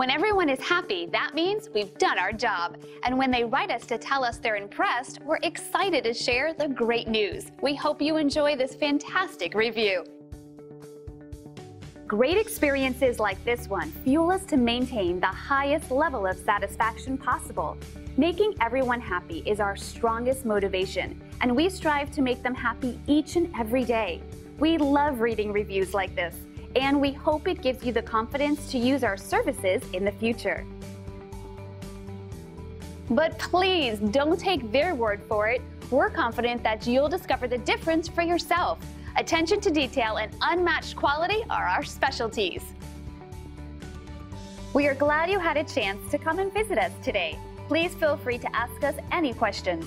When everyone is happy, that means we've done our job. And when they write us to tell us they're impressed, we're excited to share the great news. We hope you enjoy this fantastic review. Great experiences like this one fuel us to maintain the highest level of satisfaction possible. Making everyone happy is our strongest motivation, and we strive to make them happy each and every day. We love reading reviews like this, and we hope it gives you the confidence to use our services in the future. But please don't take their word for it. We're confident that you'll discover the difference for yourself. Attention to detail and unmatched quality are our specialties. We are glad you had a chance to come and visit us today. Please feel free to ask us any questions.